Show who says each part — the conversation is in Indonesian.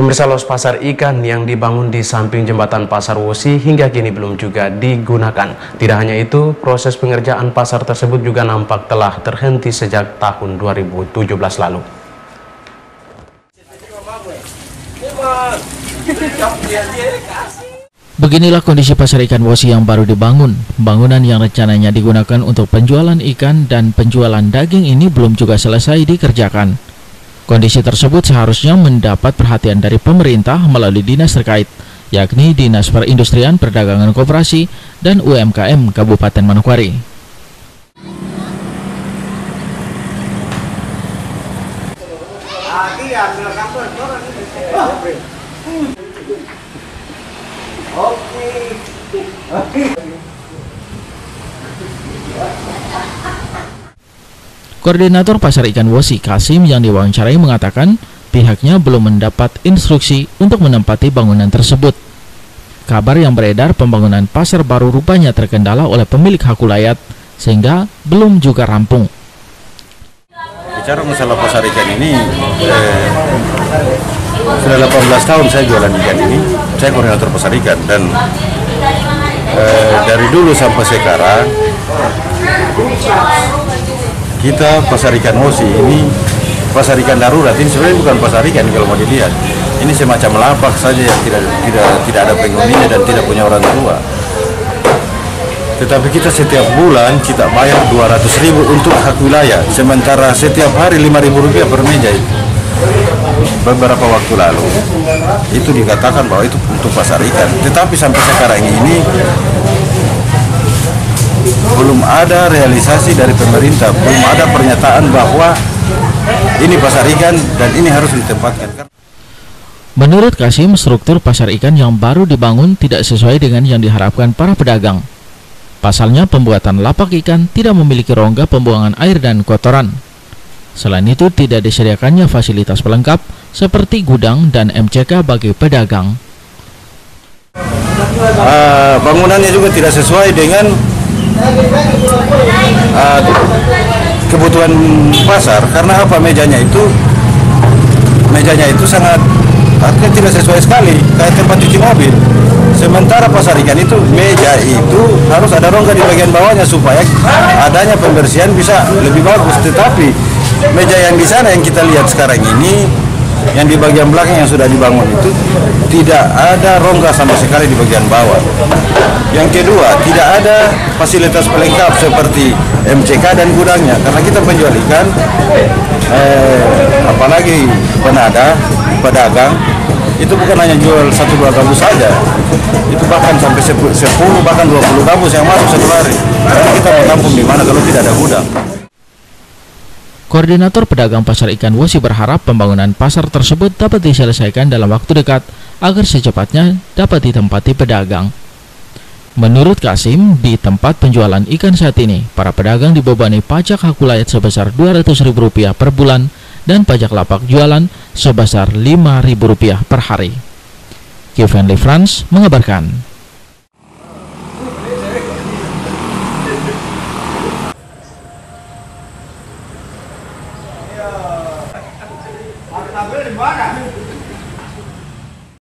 Speaker 1: Pemirsa los pasar ikan yang dibangun di samping jembatan Pasar Wosi hingga kini belum juga digunakan. Tidak hanya itu, proses pengerjaan pasar tersebut juga nampak telah terhenti sejak tahun 2017 lalu.
Speaker 2: Beginilah kondisi pasar ikan Wosi yang baru dibangun. Bangunan yang rencananya digunakan untuk penjualan ikan dan penjualan daging ini belum juga selesai dikerjakan. Kondisi tersebut seharusnya mendapat perhatian dari pemerintah melalui dinas terkait, yakni Dinas Perindustrian Perdagangan Koperasi dan UMKM Kabupaten Manokwari. Koordinator Pasar Ikan Wosi Kasim yang diwawancarai mengatakan pihaknya belum mendapat instruksi untuk menempati bangunan tersebut. Kabar yang beredar pembangunan pasar baru rupanya terkendala oleh pemilik hak wilayah sehingga belum juga rampung.
Speaker 3: Bicara masalah pasar ikan ini, eh, sudah 18 tahun saya jualan ikan ini, saya koordinator pasar ikan dan eh, dari dulu sampai sekarang kita pasar ikan Mosi ini pasar ikan darurat ini sebenarnya bukan pasar ikan kalau mau dilihat. Ini semacam lapak saja yang tidak tidak tidak ada penghuninya dan tidak punya orang tua. Tetapi kita setiap bulan kita bayar 200 ribu untuk hak wilayah sementara setiap hari 5 ribu rupiah per meja itu. Beberapa waktu lalu itu dikatakan bahwa itu untuk pasar ikan. Tetapi sampai sekarang ini belum ada realisasi dari pemerintah, belum ada pernyataan bahwa ini pasar ikan dan ini harus ditempatkan.
Speaker 2: Menurut Kasim, struktur pasar ikan yang baru dibangun tidak sesuai dengan yang diharapkan para pedagang. Pasalnya, pembuatan lapak ikan tidak memiliki rongga pembuangan air dan kotoran. Selain itu, tidak disediakannya fasilitas pelengkap seperti gudang dan MCK bagi pedagang.
Speaker 3: Uh, bangunannya juga tidak sesuai dengan uh, kebutuhan pasar karena apa? Mejanya itu mejanya itu sangat artinya tidak sesuai sekali kayak tempat cuci mobil. Sementara pasar ikan itu meja itu harus ada rongga di bagian bawahnya supaya adanya pembersihan bisa lebih bagus. Tetapi meja yang di sana yang kita lihat sekarang ini yang di bagian belakang yang sudah dibangun itu tidak ada rongga sama sekali di bagian bawah. Yang kedua, tidak ada fasilitas pelengkap seperti MCK dan gudangnya karena kita penjual ikan, eh, apalagi penada, pedagang. Itu bukan hanya jual satu dua gabus saja. Itu bahkan sampai 10 bahkan 20 gabus yang masuk satu hari. Karena kita mau tampung di mana kalau tidak ada gudang
Speaker 2: Koordinator pedagang pasar ikan Wosi berharap pembangunan pasar tersebut dapat diselesaikan dalam waktu dekat agar secepatnya dapat ditempati pedagang. Menurut Kasim, di tempat penjualan ikan saat ini, para pedagang dibebani pajak hak wilayah sebesar Rp200.000 per bulan dan pajak lapak jualan sebesar Rp5.000 per hari. Kevin France mengabarkan. Tá vendo? Bora!